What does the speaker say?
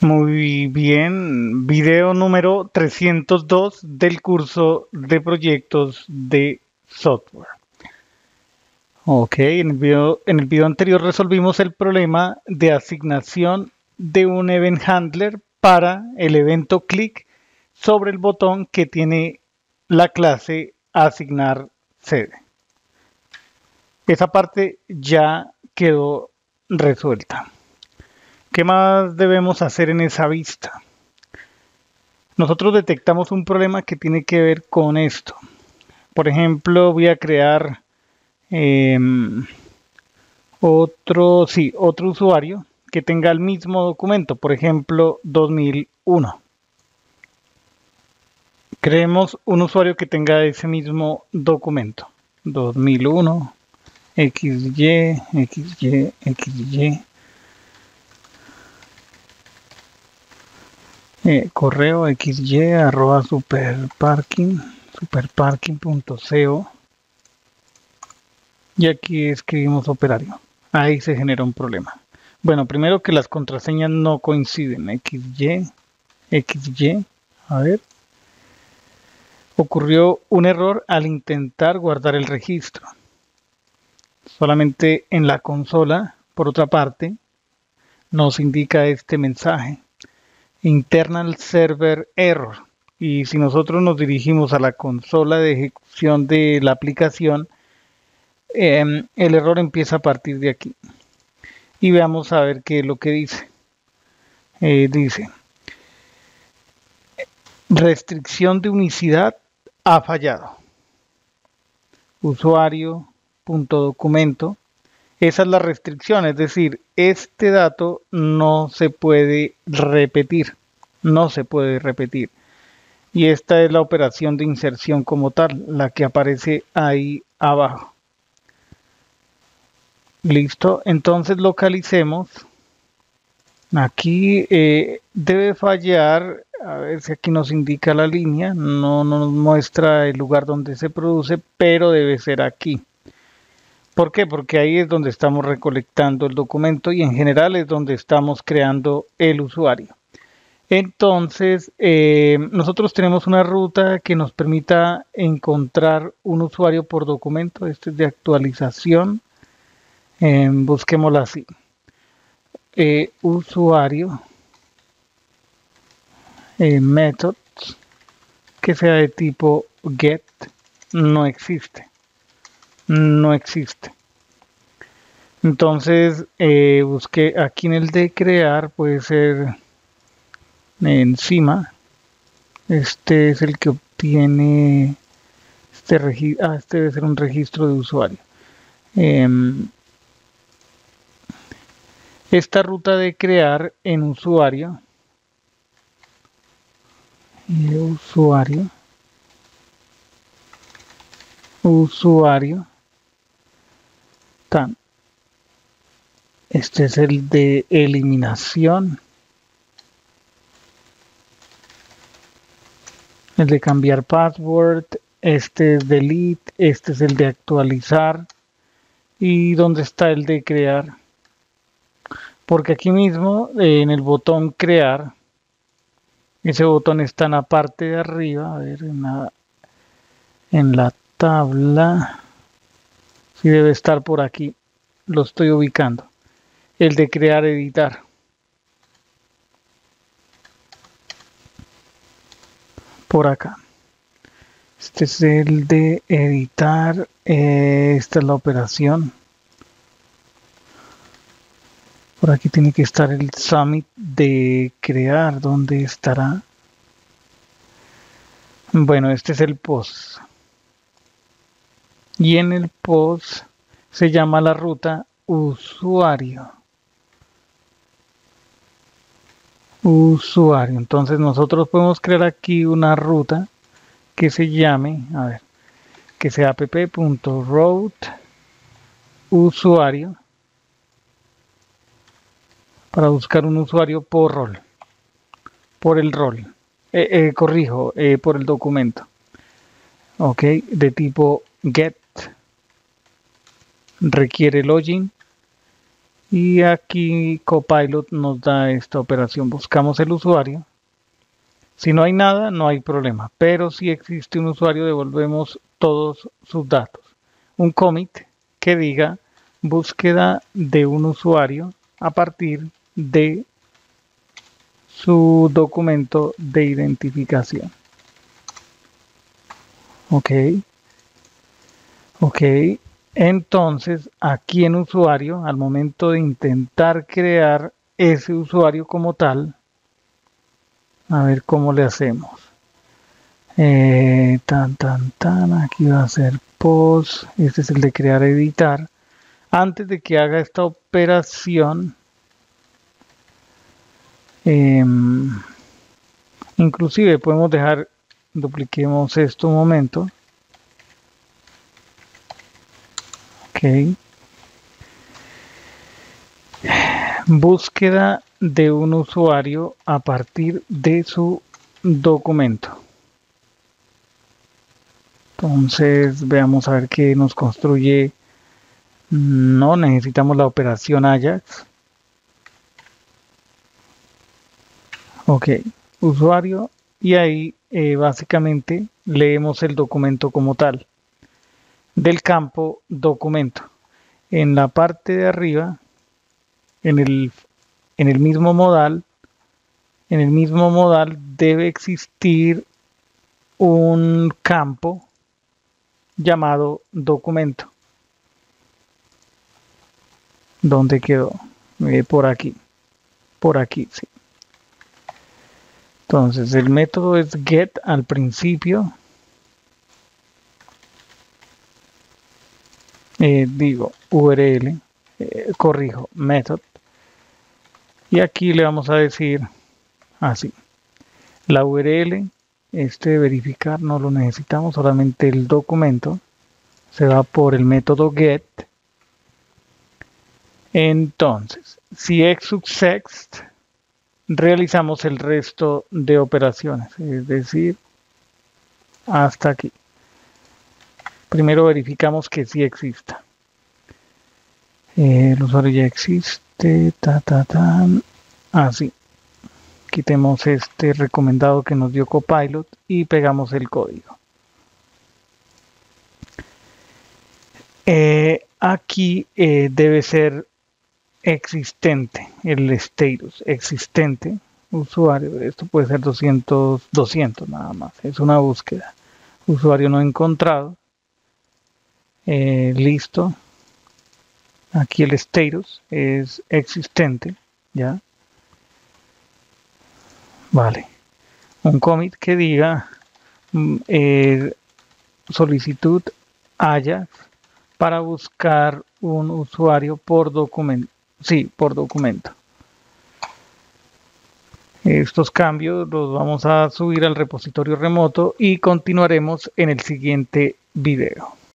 Muy bien, video número 302 del curso de proyectos de software. Ok, en el, video, en el video anterior resolvimos el problema de asignación de un event handler para el evento click sobre el botón que tiene la clase asignar sede. Esa parte ya quedó resuelta. ¿Qué más debemos hacer en esa vista? Nosotros detectamos un problema que tiene que ver con esto. Por ejemplo, voy a crear em, otro, sí, otro usuario que tenga el mismo documento, por ejemplo, 2001. Creemos un usuario que tenga ese mismo documento. 2001, XY, XY, XY. Eh, correo xy arroba superparking superparking.co y aquí escribimos operario. Ahí se genera un problema. Bueno primero que las contraseñas no coinciden. Xy xy a ver. Ocurrió un error al intentar guardar el registro. Solamente en la consola por otra parte nos indica este mensaje internal server error. Y si nosotros nos dirigimos a la consola de ejecución de la aplicación, em, el error empieza a partir de aquí. Y veamos a ver qué es lo que dice. Eh, dice, restricción de unicidad ha fallado. Usuario, punto documento, esa es la restricción, es decir, este dato no se puede repetir, no se puede repetir. Y esta es la operación de inserción como tal, la que aparece ahí abajo. Listo, entonces localicemos. Aquí eh, debe fallar, a ver si aquí nos indica la línea, no nos muestra el lugar donde se produce, pero debe ser aquí. ¿Por qué? Porque ahí es donde estamos recolectando el documento y en general es donde estamos creando el usuario. Entonces, eh, nosotros tenemos una ruta que nos permita encontrar un usuario por documento. Este es de actualización. Eh, busquémosla así. Eh, usuario. methods que sea de tipo get no existe no existe. Entonces, eh, busqué aquí en el de crear, puede ser encima. Este es el que obtiene este registro. Ah, este debe ser un registro de usuario. Em, esta ruta de crear en usuario. Y usuario. Usuario este es el de eliminación. El de cambiar password. Este es delete. Este es el de actualizar. ¿Y dónde está el de crear? Porque aquí mismo, en el botón crear, ese botón está en la parte de arriba. A ver, en la, en la tabla. Si debe estar por aquí. Lo estoy ubicando. El de crear, editar. Por acá. Este es el de editar. Eh, esta es la operación. Por aquí tiene que estar el summit de crear. ¿Dónde estará? Bueno, este es el post y en el post se llama la ruta usuario. Usuario. Entonces nosotros podemos crear aquí una ruta que se llame, a ver, que sea app.route usuario para buscar un usuario por rol, por el rol, eh, eh, corrijo, eh, por el documento, ok, de tipo get requiere login Y aquí Copilot nos da esta operación. Buscamos el usuario. Si no hay nada, no hay problema. Pero si existe un usuario, devolvemos todos sus datos. Un commit que diga búsqueda de un usuario a partir de su documento de identificación. Ok. Ok. Entonces, aquí en usuario, al momento de intentar crear ese usuario como tal, a ver cómo le hacemos. Eh, tan, tan, tan, aquí va a ser post, este es el de crear, editar. Antes de que haga esta operación, em, inclusive podemos dejar, dupliquemos esto un momento Búsqueda de un usuario a partir de su documento. Entonces veamos a ver qué nos construye. No necesitamos la operación Ajax. Ok, usuario y ahí eh, básicamente leemos el documento como tal del campo documento. En la parte de arriba, en el, en el mismo modal, en el mismo modal debe existir un campo llamado documento. ¿Dónde quedó? Eh, por aquí. Por aquí, sí. Entonces, el método es get al principio Eh, digo URL, eh, corrijo method, y aquí le vamos a decir así, la URL, este verificar no lo necesitamos, solamente el documento, se va por el método get, entonces, si exuxext, realizamos el resto de operaciones, es decir, hasta aquí. Primero verificamos que sí exista. Eh, el usuario ya existe. Ta, ta, ta. Así. Ah, Quitemos este recomendado que nos dio Copilot y pegamos el código. Eh, aquí eh, debe ser existente el status existente usuario esto puede ser 200 200 nada más es una búsqueda usuario no encontrado eh, listo. Aquí el status es existente, ¿ya? Vale. Un commit que diga mm, eh, solicitud Ajax para buscar un usuario por documento. Sí, por documento. Estos cambios los vamos a subir al repositorio remoto y continuaremos en el siguiente video.